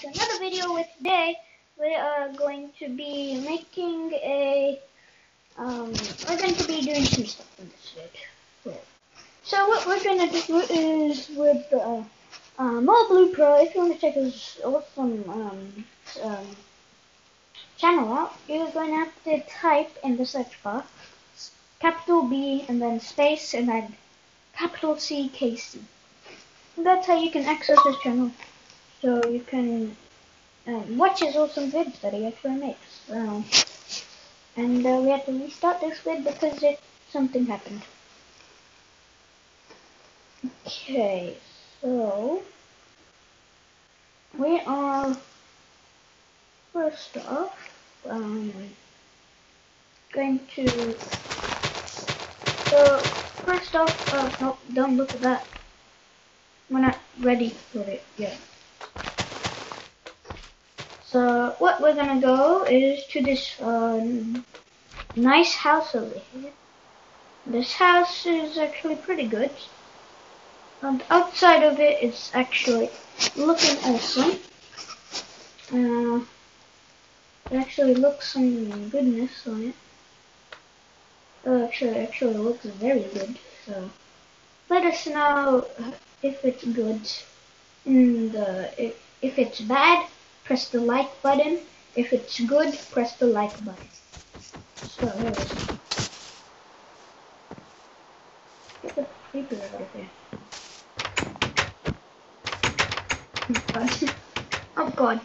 to another video with today we are going to be making a um we're going to be doing some stuff in this vid. So what we're gonna do is with the uh, uh, Blue Pro, if you want to check his awesome um, um, channel out, you're going to have to type in the search bar capital B and then space and then capital C K C. That's how you can access his channel. So you can um, watch his awesome vids that he actually makes. Um, and uh, we had to restart this vid because it something happened. Okay, so we are first off um, going to so first off uh, no, don't look at that we're not ready for it yet so what we're gonna go is to this um, nice house over here. This house is actually pretty good. And outside of it is actually looking awesome. Uh, it actually looks some goodness on it. Oh, actually, actually looks very good. So let us know if it's good and uh, if, if it's bad press the like button. If it's good, press the like button. So here it is. Get the paper out of here. Oh god.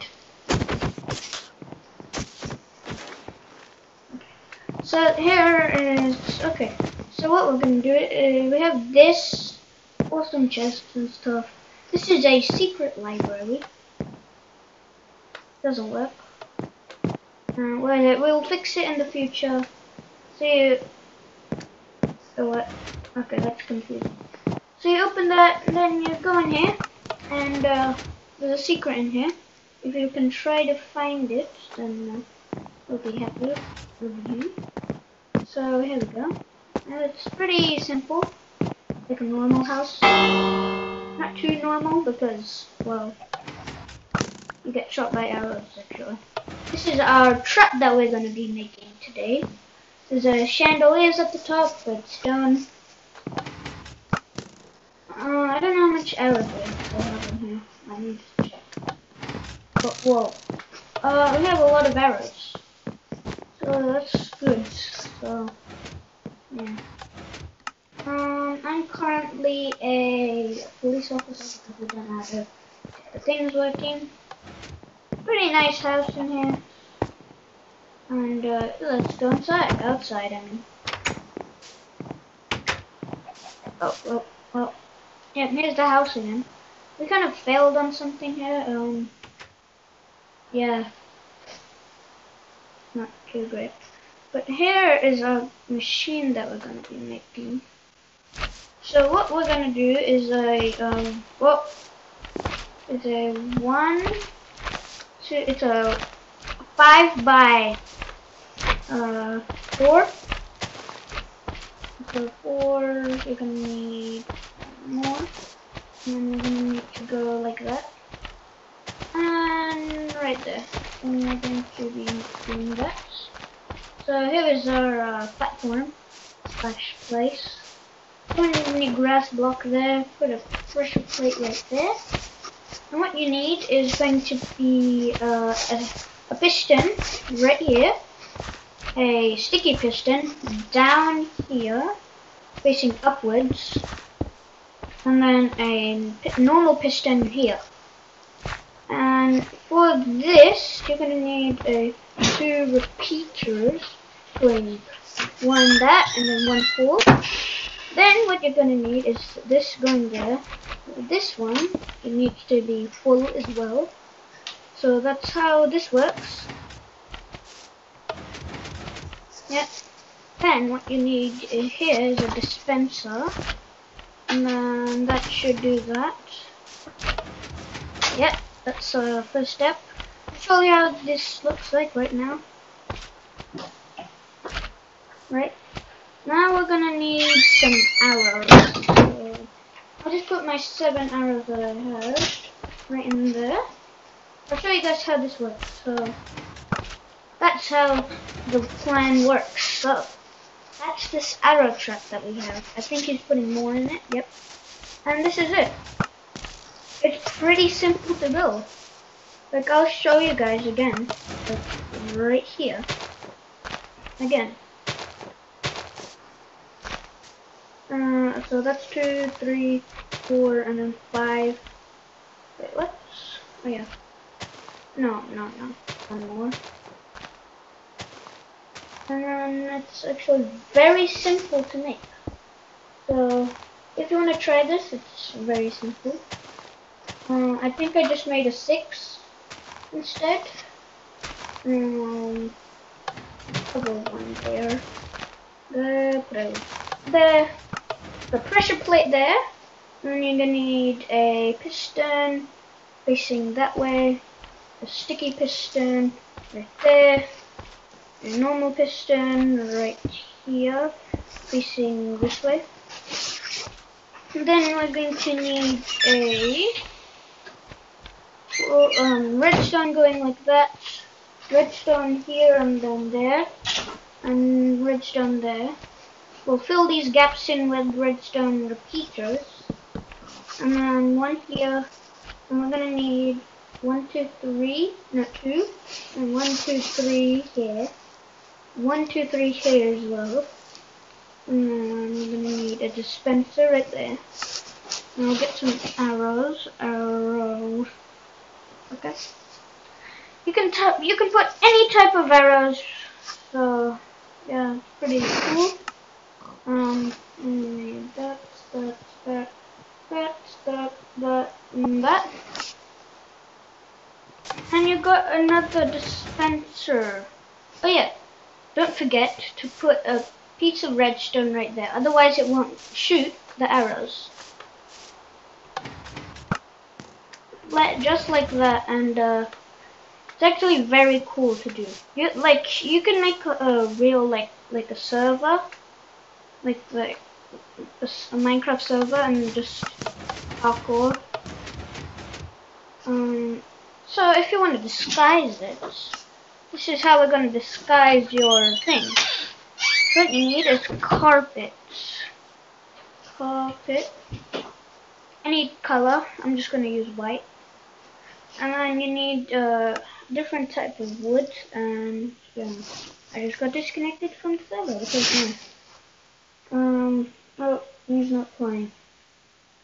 So here is okay. So what we're gonna do is we have this awesome chest and stuff. This is a secret library doesn't work. Uh, wait, we'll fix it in the future. See you. So what? Okay, that's confusing. So you open that, and then you go in here, and uh, there's a secret in here. If you can try to find it, then uh, we'll be happy with you. So here we go. It's pretty simple, like a normal house. Not too normal because, well, you get shot by arrows actually. This is our trap that we're going to be making today. There's a chandeliers at the top, but stone. Uh, I don't know how much arrows we have in here. I need to check. But whoa. Uh, we have a lot of arrows. So that's good. So, yeah. Um, I'm currently a police officer because we don't have the things working pretty nice house in here. And uh, let's go inside. Outside, I mean. Oh, well, well. Yeah, here's the house again. We kind of failed on something here. Um, yeah. Not too great. But here is a machine that we're going to be making. So what we're going to do is a, um, well, is a one two, it's a five by uh, four. So four, you're gonna need more, and you're gonna need to go like that, and right there. And we're going to be doing that. So here is our uh, platform slash place. Don't need any grass block there. Put a pressure plate right there. And what you need is going to be uh, a, a piston right here, a sticky piston down here, facing upwards, and then a normal piston here. And for this, you're going to need a two repeaters going one that and then one full. Then what you're going to need is this going there, this one it needs to be full as well. So that's how this works. Yep. Then what you need here is a dispenser. And then that should do that. Yep that's our first step. I'll show you how this looks like right now. Right. Now we're gonna need some arrows I'll just put my seven arrows that I have right in there. I'll show you guys how this works. So that's how the plan works. So that's this arrow trap that we have. I think he's putting more in it. Yep. And this is it. It's pretty simple to build. Like I'll show you guys again. Like right here. Again. Uh, so that's two, three, four, and then five. Wait, what? Oh yeah. No, no, no. One more. And then it's actually very simple to make. So if you want to try this, it's very simple. Uh, I think I just made a six instead. Um, couple one there. The, the, the pressure plate there. And you're gonna need a piston facing that way, a sticky piston right there, a normal piston right here facing this way. And then we're going to need a um, redstone going like that, redstone here and then there, and redstone there. We'll fill these gaps in with redstone repeaters, and then one here, and we're gonna need one, two, three, not two, and one, two, three here, one, two, three here as well, and then we're gonna need a dispenser right there. And I'll get some arrows, arrows. Okay. You can type. You can put any type of arrows. So yeah, pretty cool. Um, that's that that that's that that and that. And you got another dispenser. Oh yeah, don't forget to put a piece of redstone right there. Otherwise, it won't shoot the arrows. like just like that and uh, it's actually very cool to do you like you can make a, a real like like a server like a minecraft server and just parkour. Um so if you want to disguise it this is how we're going to disguise your thing. What you need is carpet. Carpet. Any color. I'm just going to use white. And then you need uh, different type of wood and yeah. I just got disconnected from the server. Because yeah. Um oh he's not playing.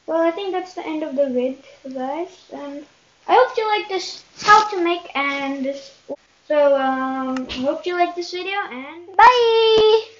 Well I think that's the end of the vid guys and I hope you like this how to make and this so um hope you like this video and bye